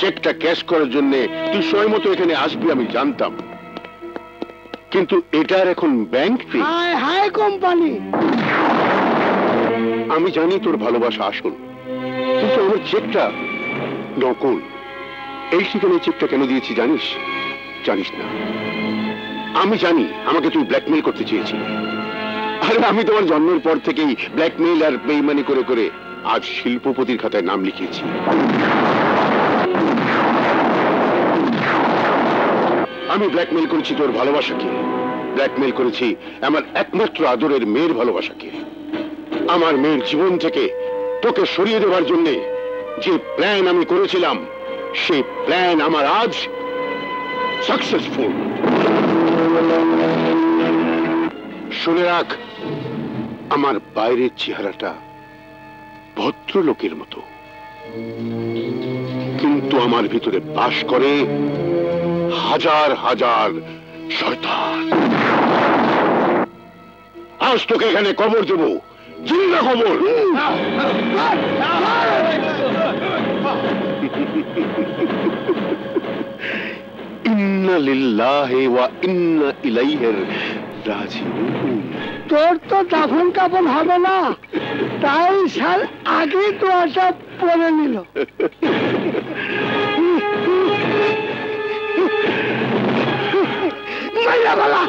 চেকটা ক্যাশ করার জন্য তুই সময় মতো এখানে আসবি আমি জানতাম। কিন্তু এটার এখন ব্যাংক ফি হাই হাই কোম্পানি! আমি জানি তোর ভালোবাসা আসল কিন্তু আমার চেকটা নকল। এই ঠিকানায় চেকটা কেন দিয়েছি জানিস? জানিস না। আমি জানি আমাকে তুই ব্ল্যাকমেল করতে চেয়েছিলি। আরে আমি তোমার জন্মের পর থেকেই ব্ল্যাকমেল আর বেইমানি করে করে আজ শিল্পপতির খাতায় নাম লিখিয়েছি। আমি ব্ল্যাকমেল করেছি তোর ভালোবাসাকে। ব্ল্যাকমেল করেছি আমার একমাত্র আদরের মেয়ের ভালোবাসাকে। আমার মেয়ের জীবন থেকে তোকে সরিয়ে দেওয়ার জন্য যে প্ল্যান আমি করেছিলাম সেই প্ল্যান আমার আজ সাকসেসফুল শুনে রাখ, আমার বাইরের চেহারাটা ভদ্রলোকের মতো। কিন্তু আমার ভিতরে বাস করে হাজার হাজার শয়তান। আজ তোকে এখানে কবর দেবো। জিন্দা কবর। তোর তো দাফন কাপন হবে না। তাই আগে তো আশা পরে নিল। मैं बोला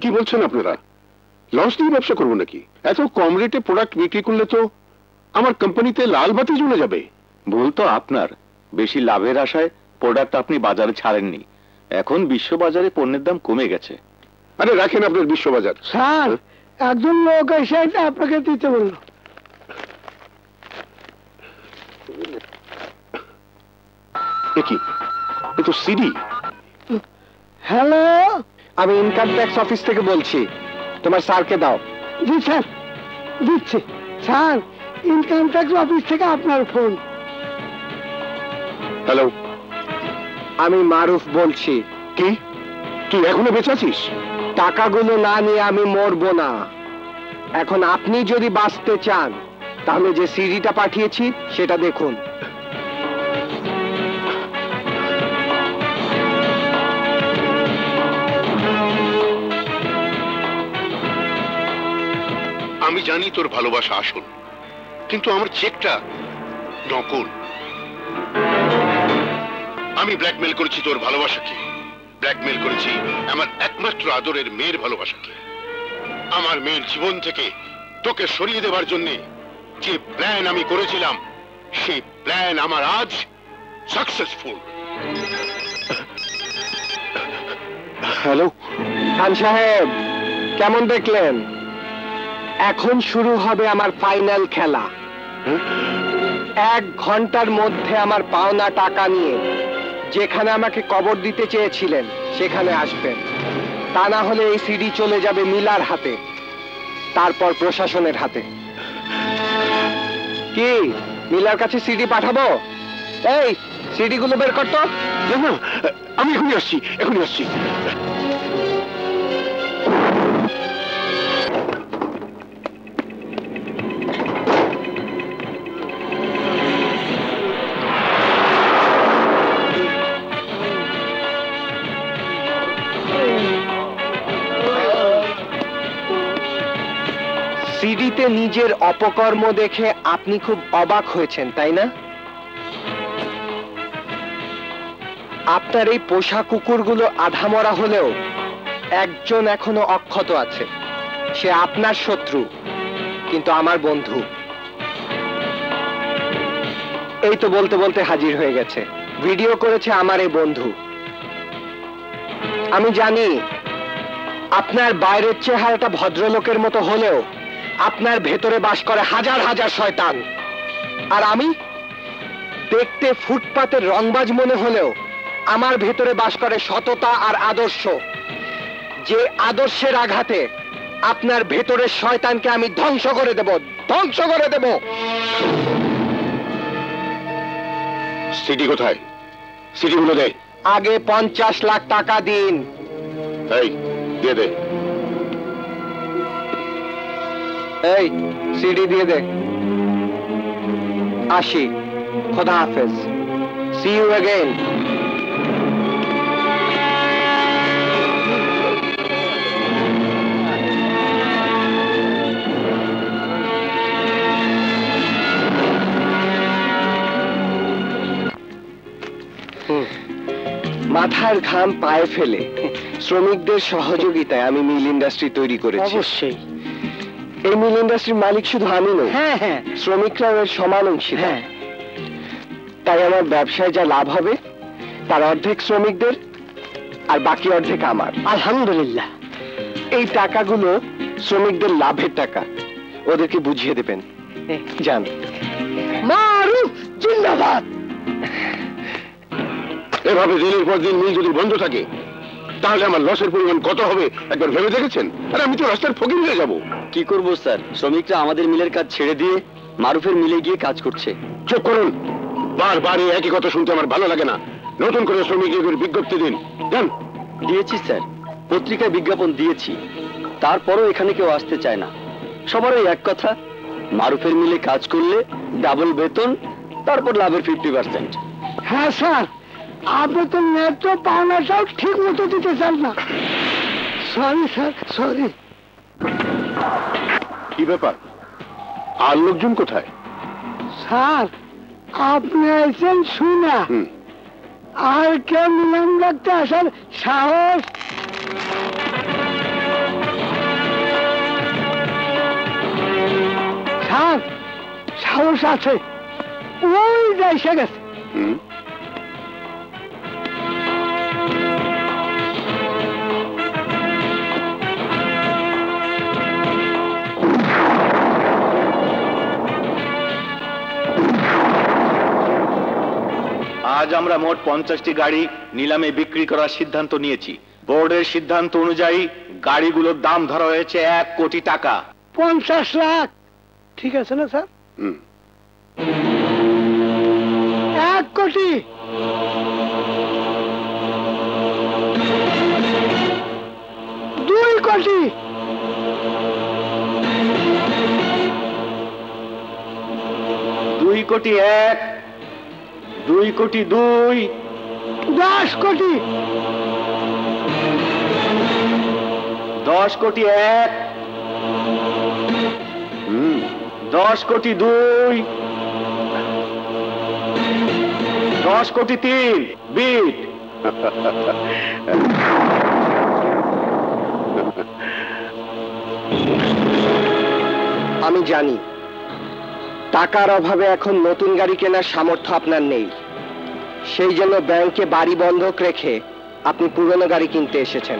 কি বলছেন আপনারা? লস দিয়ে ব্যবসা করব নাকি? এত কম রেটে প্রোডাক্ট বিক্রি করলে তো আমার কোম্পানিতে লাল বাতি জ্বলে যাবে। ভুল তো আপনার। বেশি লাভের আশায় প্রোডাক্ট আপনি বাজারে ছাড়েননি। এখন বিশ্ববাজারে পণ্যের দাম কমে গেছে। আরে রাখেন আপনার বিশ্ববাজার। স্যার একজন লোক এসে আপনাকে দিতে বলল। কি? সিডি হ্যালো আমি ইনকাম ট্যাক্স অফিস থেকে বলছি। তোমার স্যারকে দাও। জি স্যার। দিচ্ছি। স্যার ইনকাম ট্যাক্স অফিস থেকে আপনার ফোন হ্যালো আমি মারুফ বলছি। কি? তুই এখনও বেঁচে আছিস? টাকাগুলো না নিয়ে আমি মরবো না। এখন আপনি যদি বাঁচতে চান তাহলে যে সিডিটা পাঠিয়েছি সেটা দেখুন। জানি তোর ভালোবাসা আসল কিন্তু আমার চেকটা নকল। আমি ব্ল্যাকমেল করেছি তোর ভালোবাসাকে। ব্ল্যাকমেল করেছি আমার একমাত্র আদরের মেয়ের ভালোবাসাকে। আমার মেয়ের জীবন থেকে তোকে সরিয়ে দেওয়ার জন্য যে প্ল্যান আমি করেছিলাম সেই প্ল্যান আমার আজ সাকসেসফুল হ্যালো খান সাহেব কেমন দেখলেন? এখন শুরু হবে আমার ফাইনাল খেলা। এক ঘণ্টার মধ্যে আমার পাওনা টাকা নিয়ে যেখানে আমাকে কবর দিতে চেয়েছিলেন, সেখানে আসবেন। তা না হলে এই সিডি চলে যাবে মিলার হাতে, তারপর প্রশাসনের হাতে। কি? মিলার কাছে সিডি পাঠাবো? এই সিডি গুলো বের করতো আমি এখনই আসছি এখনই আসছি। সিডিতে নিজের অপকর্ম দেখে আপনি খুব অবাক হয়েছেন, তাই না? আপনার এই পোষা কুকুরগুলো আধামরা হলেও একজন এখনও অক্ষত আছে। সে আপনার শত্রু, কিন্তু আমার বন্ধু। এই তো বলতে বলতে হাজির হয়ে গেছে। ভিডিও করেছে আমার এই বন্ধু। আমি জানি আপনার বাইরের চেহারাটা ভদ্রলোকের মতো হলেও আপনার ভেতরে বাস করে হাজার হাজার শয়তান। আর আমি দেখতে ফুটপাতের রংবাজ মনে হলেও আমার ভেতরে বাস করে সততা আর আদর্শ। যে আদর্শের আঘাতে আপনার ভেতরের শয়তানকে আমি ধ্বংস করে দেব ধ্বংস করে দেব। সিটি কোথায়? সিটিগুলো দে। আগে পঞ্চাশ লাখ টাকা দিন। এই দিয়ে দে। এই সিডি দিয়ে দে। আসি। খোদা হাফেজ। সি ইউ অ্যাগেন মাথার ঘাম পায়ে ফেলে। শ্রমিকদের সহযোগিতায় আমি মিল ইন্ডাস্ট্রি তৈরি করেছি। অবশ্যই। এই মিল ইন্ডাস্ট্রির মালিক শুধু আমি নই হ্যাঁ হ্যাঁ। শ্রমিকরাও এর সমান অংশীদার হ্যাঁ। তাই আমার ব্যবসায় যা লাভ হবে তার অর্ধেক শ্রমিকদের আর বাকি অর্ধেক আমার। আলহামদুলিল্লাহ। এই টাকাগুলো শ্রমিকদের লাভের টাকা। ওদেরকে বুঝিয়ে দেবেন। যান। মারুফ জিন্দাবাদ। এভাবে দিনের পর দিন মিল যদি বন্ধ থাকে তাহলে আমার লসের পরিমাণ কত হবে? একবার ভেবে দেখেছেন? আর আমি তো রাস্তার ফকির হয়ে যাব। কি করব স্যার? শ্রমিকরা আমাদের মিলের কাজ ছেড়ে দিয়ে মারুফের মিলে গিয়ে কাজ করছে। চুপ করুন। বারবার এই একই কথা শুনতে আমার ভালো লাগে না। নতুন করে শ্রমিক নিয়োগের বিজ্ঞপ্তি দিন। জান দিয়েছি স্যার। পত্রিকায় বিজ্ঞাপন দিয়েছি। তারপরও এখানে কেউ আসতে চায় না। সবারই এক কথা মারুফের মিলে কাজ করলে ডাবল বেতন তারপর লাভের ফিফটি পার্সেন্ট হ্যাঁ স্যার। আপনি তো ন্যায্য পাওনাটাও ঠিক মতো দিতে চান না। সরি স্যার সরি কি ব্যাপার? আর লোকজন কোথায়? স্যার আপনি আছেন শুনা আর কেউ নিলাম রাখতে আসার সাহস? স্যার সাহস আছে। ওই যে এসে গেছে। আজ আমরা মোট পঞ্চাশটি গাড়ি নিলামে বিক্রি করার সিদ্ধান্ত নিয়েছি। বোর্ডের সিদ্ধান্ত অনুযায়ী গাড়িগুলোর দাম ধরা হয়েছে এক কোটি টাকা। পঞ্চাশ লাখ। ঠিক আছে না স্যার? এক কোটি। দুই কোটি। দুই কোটি এক দুই কোটি দুই, দশ কোটি। দশ কোটি এক দশ কোটি দুই, দশ কোটি তিন, বিট। আমি জানি। টাকার অভাবে এখন নতুন গাড়ি কেনার সামর্থ্য আপনার নেই। সেই জন্য ব্যাংকে বাড়ি বন্ধক রেখে আপনি পুরনো গাড়ি কিনতে এসেছেন।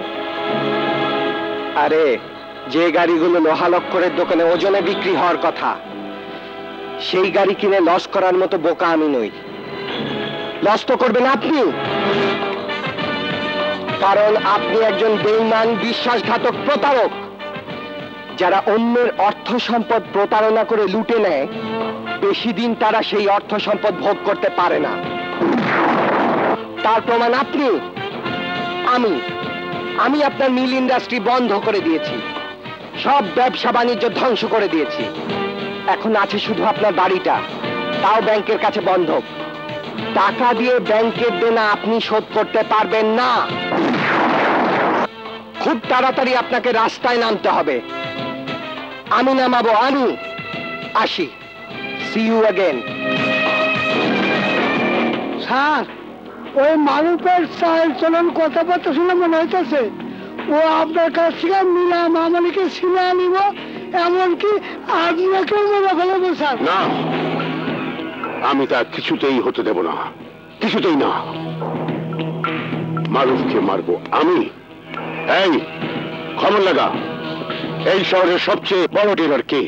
আরে, যে গাড়িগুলো লোহালক্ষরের দোকানে ওজনে বিক্রি হওয়ার কথা, সেই গাড়ি কিনে লস করার মতো বোকা আমি নই। লস তো করবেন আপনি। কারণ আপনি একজন বেইমান, বিশ্বাসঘাতক প্রতারক। যারা অন্যের অর্থ সম্পদ প্রতারণা করে লুটে নেয় বেশি দিন তারা সেই অর্থ সম্পদ ভোগ করতে পারে না। তার প্রমাণ আপনি? আমি। আমি আপনার মিল ইন্ডাস্ট্রি বন্ধ করে দিয়েছি। সব ব্যবসা বাণিজ্য ধ্বংস করে দিয়েছি। এখন আছে শুধু আপনার বাড়িটা। তাও ব্যাংকের কাছে বন্ধক টাকা দিয়ে ব্যাংকের দেনা আপনি শোধ করতে পারবেন না। খুব তাড়াতাড়ি আপনাকে রাস্তায় নামতে হবে। আমি নামাবো আমি। আসি। সি ইউ অ্যাগেন স্যার ওই মারুফের চাল চলন কথাবার্তা শুনে মনে হইতেছে ও আপনার কাছ থেকে মিলাম আমাকে ছিনে আনিব এমনকি আপনাকেও মেরে ফেলব স্যার। না আমি তা কিছুতেই হতে দেব না কিছুতেই না। মারুফকে মারবো আমি। এই খবর লাগা। এই শহরের সবচেয়ে বড় ডিলার কে?